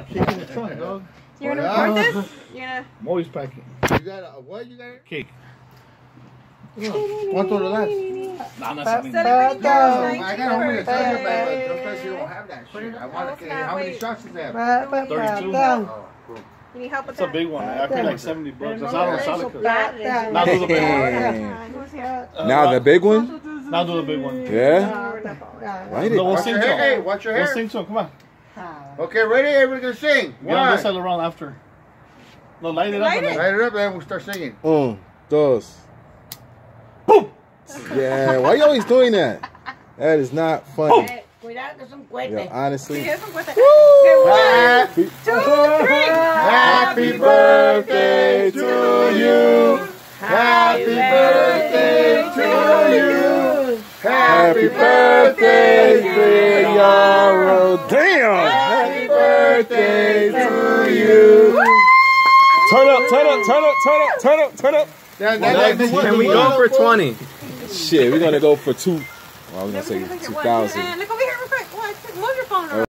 Cake in the trunk, dog. You're gonna Oh, record this? You're gonna. I'm always packing. You got a what? You got? Cake. ¿Cuánto le das? No, no, Celebrating No, John's I 19th got home with a birthday. but sometimes you don't have that shit. I want to. How many shots is that? 32. Oh, cool. You need help with It's a big one. I paid like 70 bucks. That's Remember all that? solid. Now do the big one. Damn. Who's here? Uh, now the big one? Now do the big one. Yeah? Why did No, we'll Watch sing your hair. Hey, some. watch your We'll hair. sing some. Come on. Okay, ready? Everybody gonna sing. Get on this One. side around after. No, light it up. Light and then- Light it up and we'll start singing. Un, dos. Boom! Yeah, why are you always doing that? That is not funny. Eh, Cuidado que es un Yo, honestly. Here's some with it. Happy, two, happy birthday to you. Happy birthday to you. Happy birthday, Big Yaro. Damn! Happy birthday to you. Turn up, turn up, turn up, turn up, turn up, turn up. That- that- that- Can we go for 20? Shit, we're gonna go for two. Well, I was gonna say Look at two one. thousand. And look over here real quick. Watch, move your phone around.